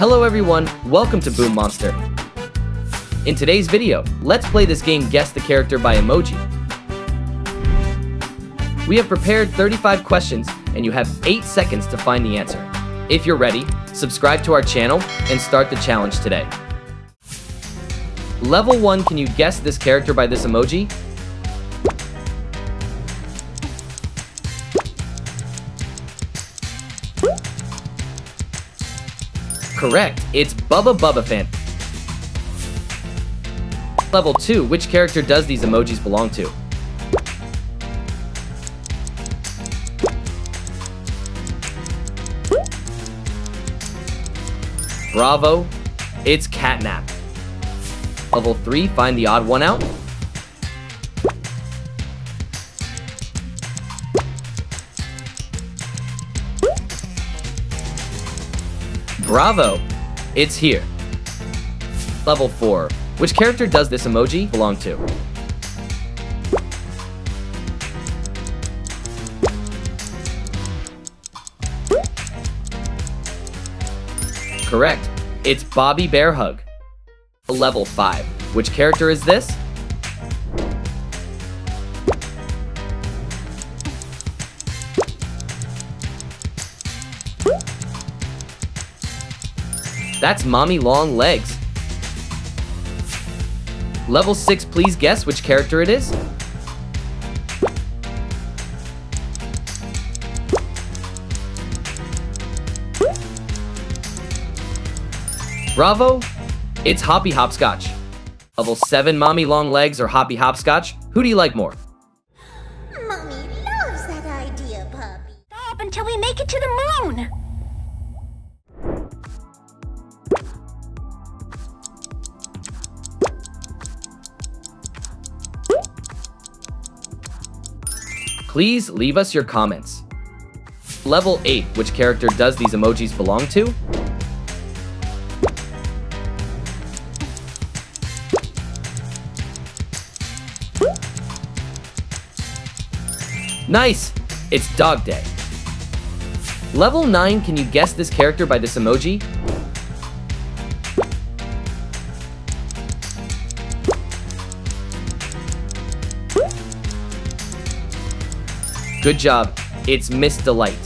Hello everyone, welcome to Boom Monster. In today's video, let's play this game Guess the Character by Emoji. We have prepared 35 questions and you have 8 seconds to find the answer. If you're ready, subscribe to our channel and start the challenge today. Level 1, can you guess this character by this emoji? Correct, it's Bubba Bubbaphant. Level 2, which character does these emojis belong to? Bravo, it's Catnap. Level 3, find the odd one out. Bravo! It's here. Level 4. Which character does this emoji belong to? Correct. It's Bobby Bear Hug. Level 5. Which character is this? That's Mommy Long Legs. Level 6, please guess which character it is? Bravo! It's Hoppy Hopscotch. Level 7, Mommy Long Legs or Hoppy Hopscotch? Who do you like more? Please leave us your comments. Level 8, which character does these emojis belong to? Nice! It's Dog Day. Level 9, can you guess this character by this emoji? Good job. It's Miss Delight.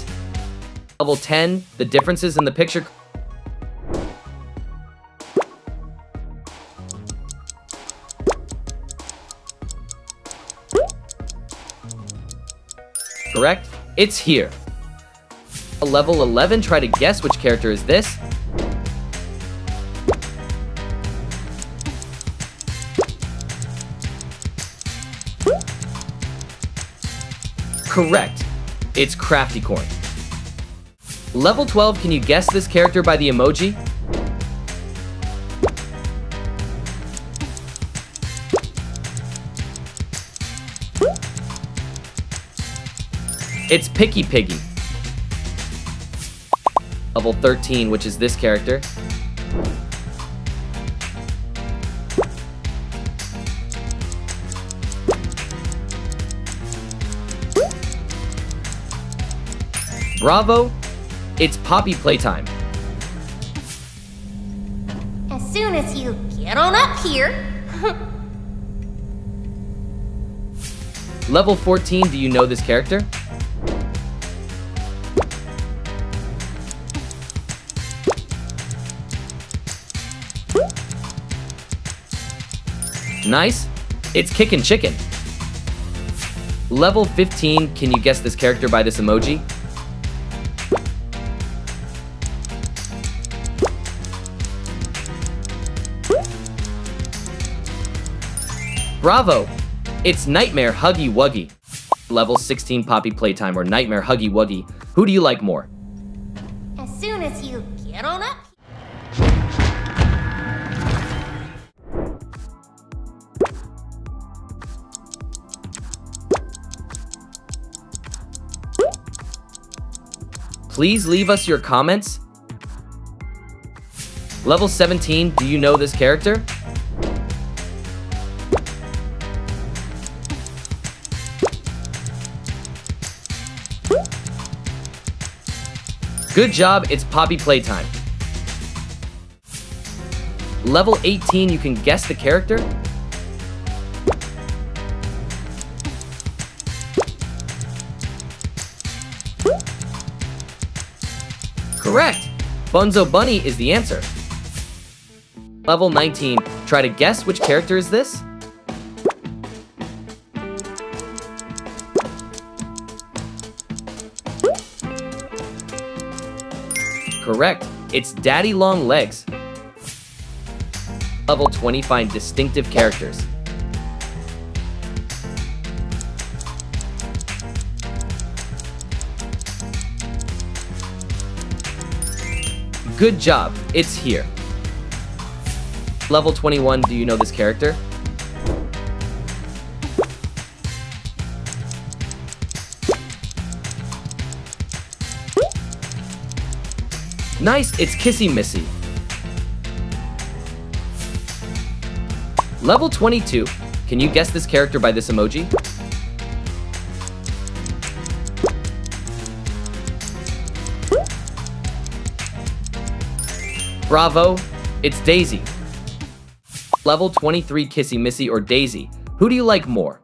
Level 10, the differences in the picture. Correct? It's here. Level 11, try to guess which character is this. Correct. It's Crafty Corn. Level 12, can you guess this character by the emoji? It's Picky Piggy. Level 13, which is this character. Bravo! It's Poppy Playtime. As soon as you get on up here. Level 14, do you know this character? Nice. It's Kickin' Chicken. Level 15, can you guess this character by this emoji? Bravo! It's Nightmare Huggy Wuggy. Level 16 Poppy Playtime or Nightmare Huggy Wuggy. Who do you like more? As soon as you get on up. Please leave us your comments. Level 17, do you know this character? Good job, it's Poppy Playtime. Level 18, you can guess the character. Correct! Bunzo Bunny is the answer. Level 19, try to guess which character is this? Correct, it's Daddy Long Legs. Level 20, find distinctive characters. Good job, it's here. Level 21, do you know this character? Nice, it's Kissy Missy. Level 22, can you guess this character by this emoji? Bravo, it's Daisy. Level 23 Kissy Missy or Daisy, who do you like more?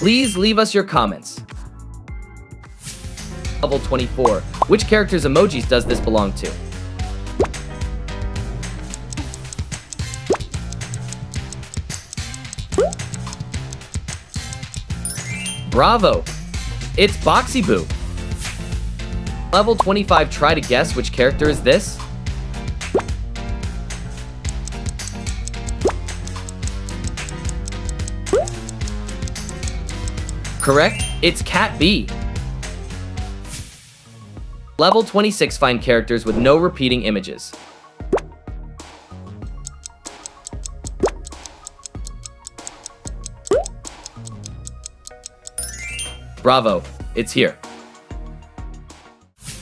Please leave us your comments. Level 24. Which character's emojis does this belong to? Bravo! It's Boxy Boo. Level 25, try to guess which character is this? Correct, it's CatBee. Level 26, find characters with no repeating images. Bravo, it's here.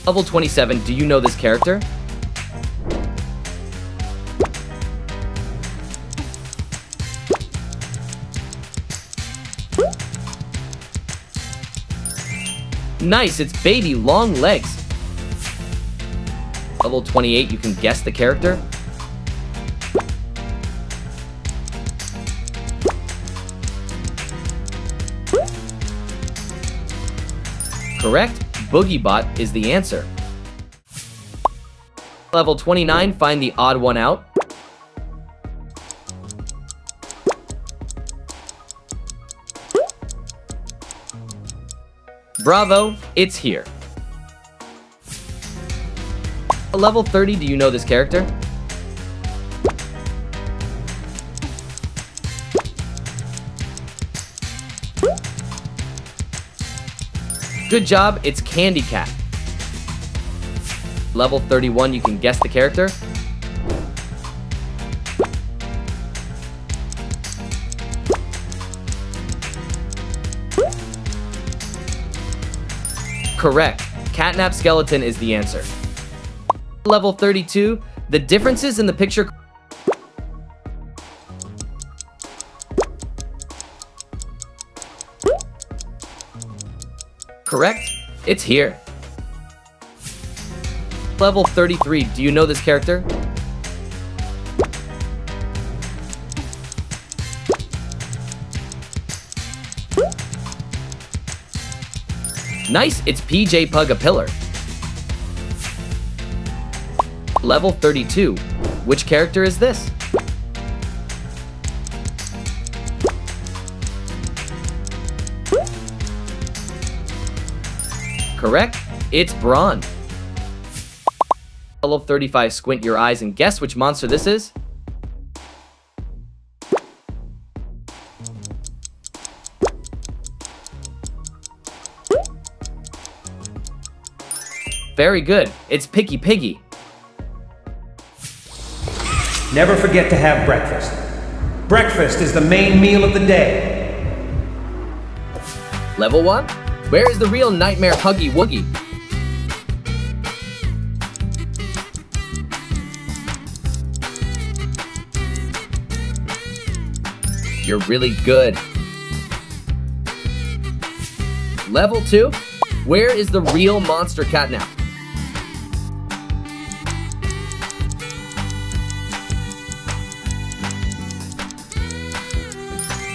Level 27, do you know this character? Nice, it's Baby Long Legs. Level 28, you can guess the character? Correct, BoogieBot is the answer. Level 29, find the odd one out. Bravo, it's here. Level 30, do you know this character? Good job, it's Candy Cat. Level 31, you can guess the character. Correct. Catnap skeleton is the answer. Level 32, the differences in the picture Correct? It's here. Level 33, do you know this character? Nice, it's PJ Pug-a-Pillar. Level 32, which character is this? Correct, it's Brawn. Level 35, squint your eyes and guess which monster this is? Very good. It's Picky Piggy. Never forget to have breakfast. Breakfast is the main meal of the day. Level 1? Where is the real Nightmare Huggy Wuggy? You're really good. Level 2. Where is the real monster catnap?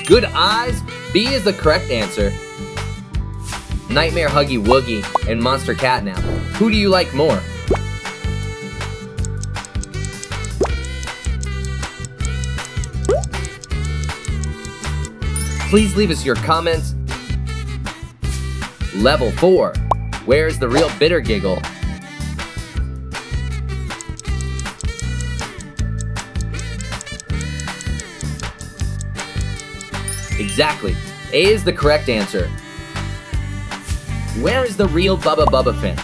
Good eyes. B is the correct answer. Nightmare Huggy Wuggy and Monster Catnap. Who do you like more? Please leave us your comments. Level 4. Where's the real Bittergiggle? Exactly. A is the correct answer. Where is the real Bubba Bubbaphant?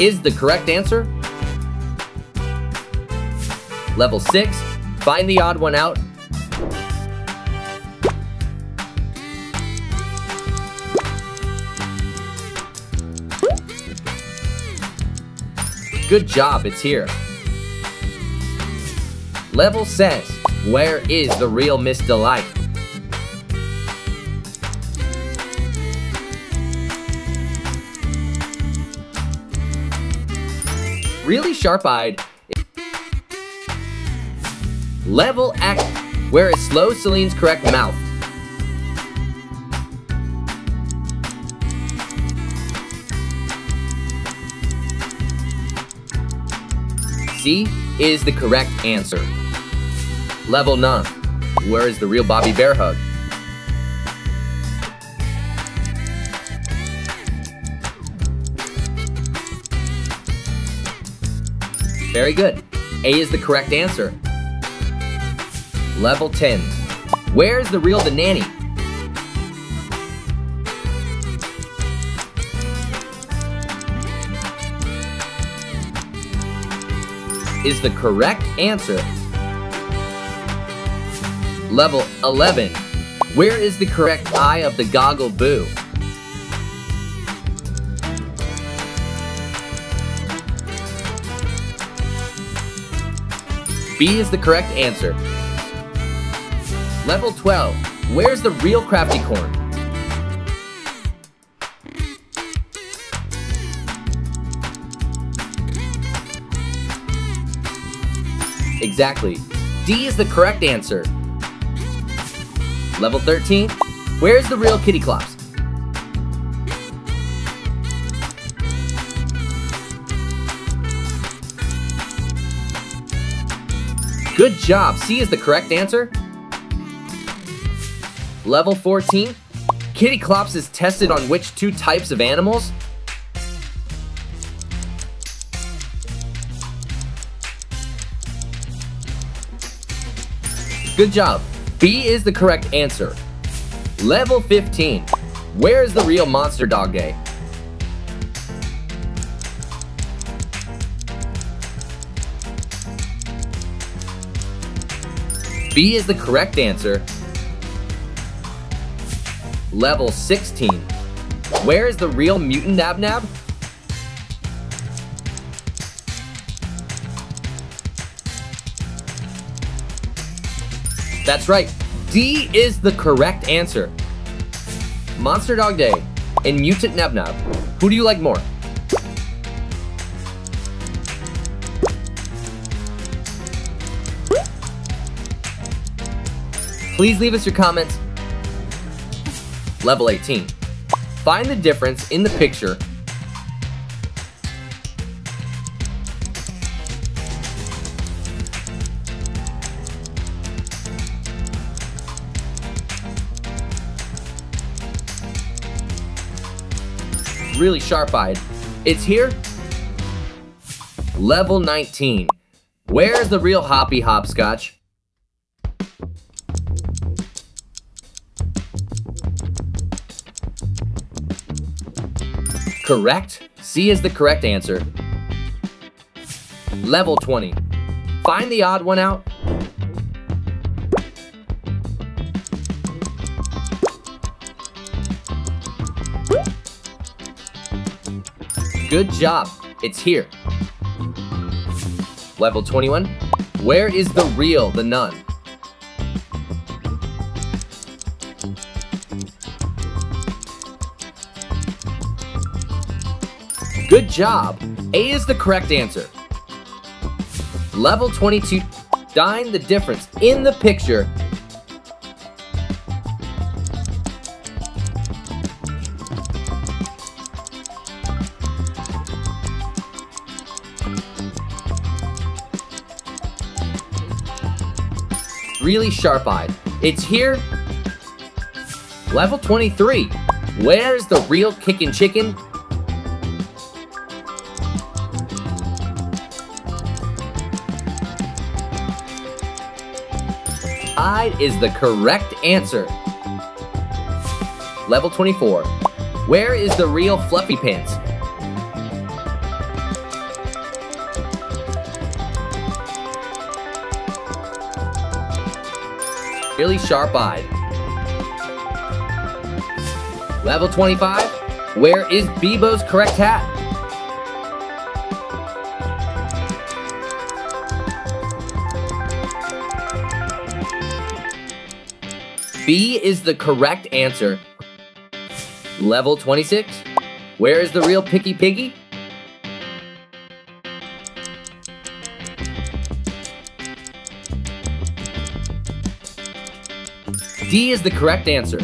Is the correct answer? Level 6, find the odd one out. Good job, it's here. Level says, where is the real Miss Delight? Really sharp-eyed. Level X, where is Slow Seline's correct mouth? C is the correct answer. Level 9. Where is the real Bobby Bear hug? Very good. A is the correct answer. Level 10. Where is the real the nanny? Is the correct answer. Level 11. Where is the correct eye of the goggle boo? B is the correct answer. Level 12. Where's the real crafty corn? Exactly. D is the correct answer. Level 13. Where's the real Kitty Klops? Good job. C is the correct answer. Level 14. Kitty Klops is tested on which two types of animals? Good job. B is the correct answer. Level 15. Where is the real Monster Dog Day? B is the correct answer. Level 16. Where is the real Mutant Nabnab? That's right. D is the correct answer. Monster Dog Day and Mutant Nab. Who do you like more? Please leave us your comments. Level 18. Find the difference in the picture really sharp-eyed. It's here. Level 19. Where's the real Hoppy Hopscotch? Correct. C is the correct answer. Level 20. Find the odd one out Good job. It's here. Level 21. Where is the real the nun? Good job. A is the correct answer. Level 22. Find the difference in the picture really sharp-eyed. It's here. Level 23. Where's the real kickin' chicken? I is the correct answer. Level 24. Where is the real fluffy pants? Really sharp-eyed. Level 25, where is Bebo's correct hat? B is the correct answer. Level 26, where is the real Picky Piggy? D is the correct answer.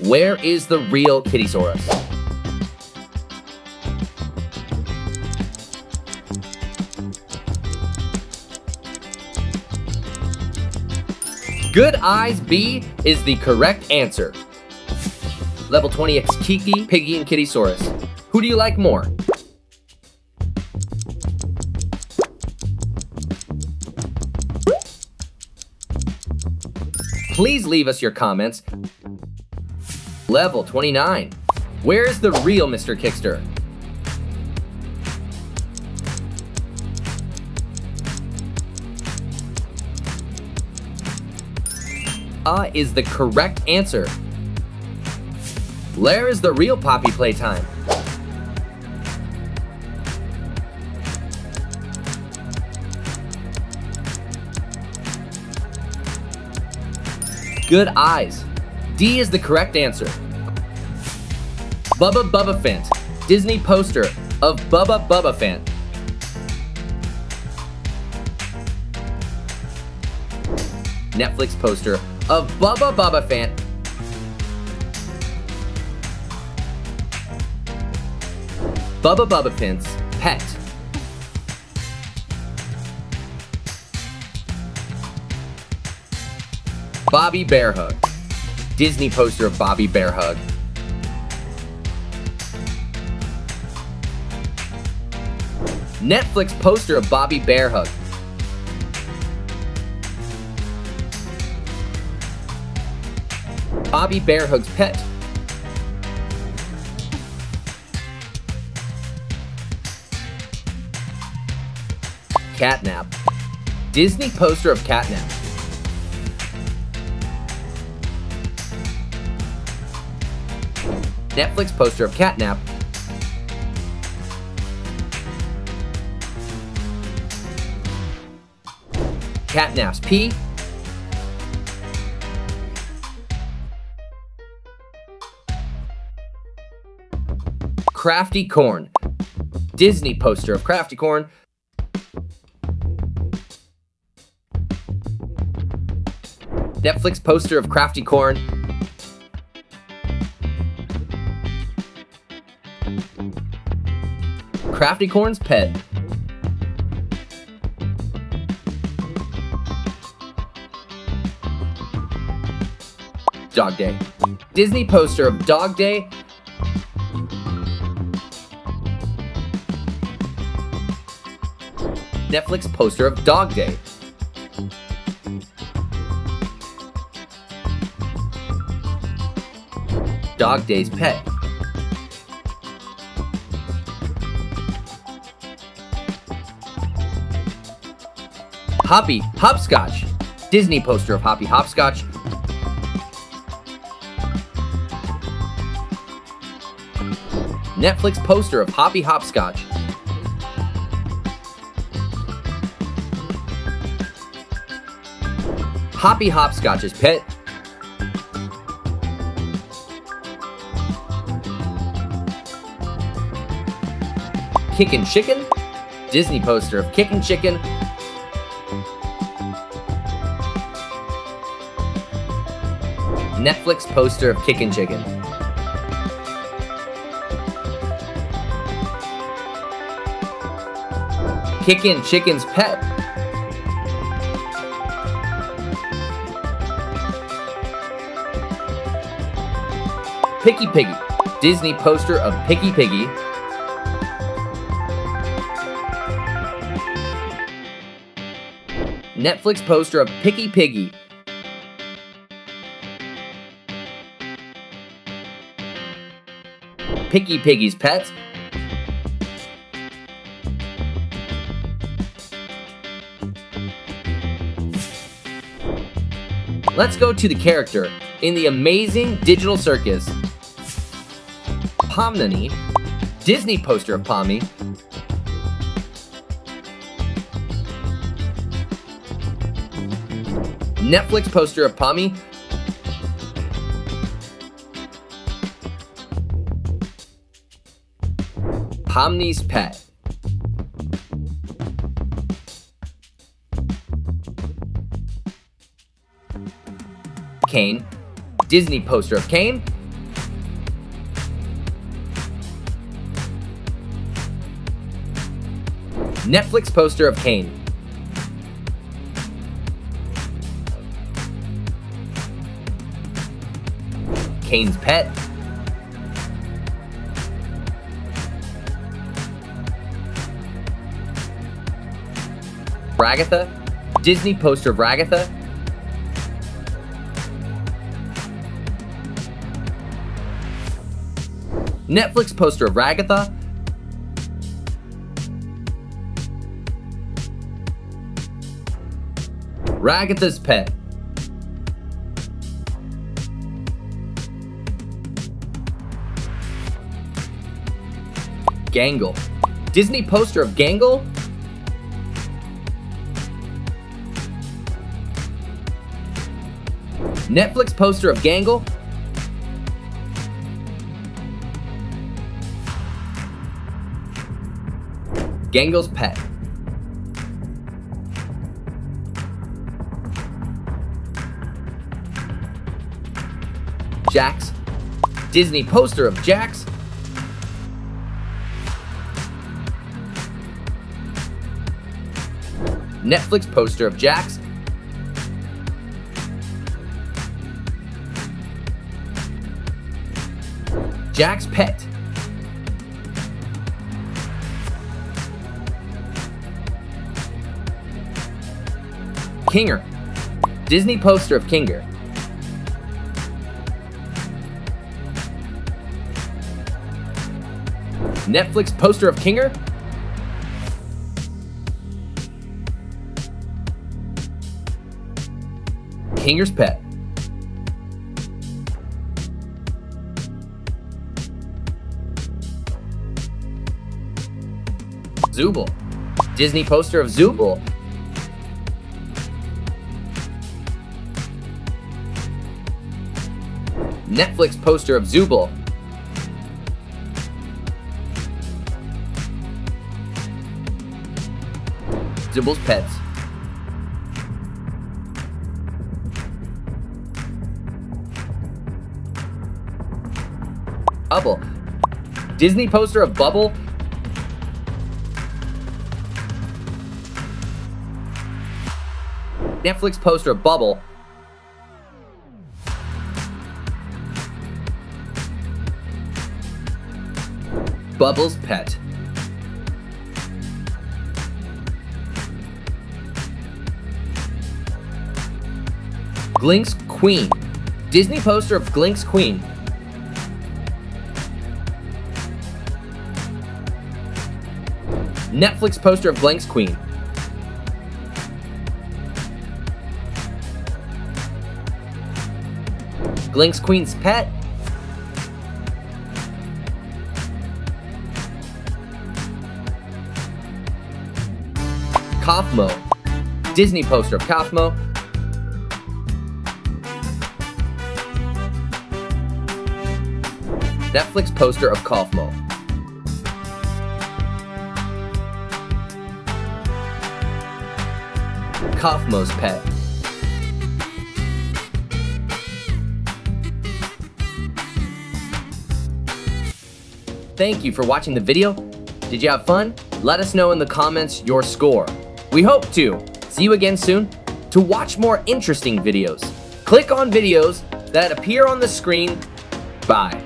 Where is the real Kittysaurus? Good Eyes B is the correct answer. Level 20X Kiki, Piggy, and Kittysaurus. Who do you like more? Please leave us your comments. Level 29. Where is the real Mr. Kickster? Uh is the correct answer. Lair is the real Poppy playtime? Good eyes. D is the correct answer. Bubba Bubbaphant. Disney poster of Bubba Bubbaphant. Netflix poster of Bubba Bubbaphant. Bubba Bubbaphant's pet. Bobby Bear Hug. Disney poster of Bobby Bear Hug. Netflix poster of Bobby Bear Hug. Bobby Bear Hug's pet. Catnap. Disney poster of Catnap. Netflix poster of Catnap, Catnap's P, Crafty Corn, Disney poster of Crafty Corn, Netflix poster of Crafty Corn, Crafty Corn's pet. Dog Day. Disney poster of Dog Day. Netflix poster of Dog Day. Dog Day's pet. Hoppy Hopscotch. Disney poster of Hoppy Hopscotch. Netflix poster of Hoppy Hopscotch. Hoppy Hopscotch's pet. Kickin' Chicken. Disney poster of Kickin' Chicken. Netflix poster of Kickin' Chicken. Kickin' Chicken's pet. Picky Piggy. Disney poster of Picky Piggy. Netflix poster of Picky Piggy. Picky Piggy's pets. Let's go to the character in the amazing digital circus. Pomni, Disney poster of Pomni, Netflix poster of Pomni, Pomni's pet. Caine, Disney poster of Caine, Netflix poster of Caine. Caine's pet. Ragatha. Disney poster of Ragatha. Netflix poster of Ragatha. Ragatha's pet. Gangle. Disney poster of Gangle. Netflix poster of Gangle. Gangle's pet. Jax. Disney poster of Jax. Netflix poster of Jax. Jack's pet. Kinger. Disney poster of Kinger. Netflix poster of Kinger. Kinger's pet. Zooble. Disney poster of Zooble. Netflix poster of Zooble. Zooble's pets. Bubble. Disney poster of Bubble. Netflix poster of Bubble. Bubbles pet. Glink's Queen. Disney poster of Glink's Queen. Netflix poster of Glink's Queen. Glink's Queen's pet. Kaufmo. Disney poster of Kaufmo. Netflix poster of Kaufmo. Kaufmo's pet. Thank you for watching the video. Did you have fun? Let us know in the comments your score. We hope to. See you again soon. To watch more interesting videos, click on videos that appear on the screen. Bye.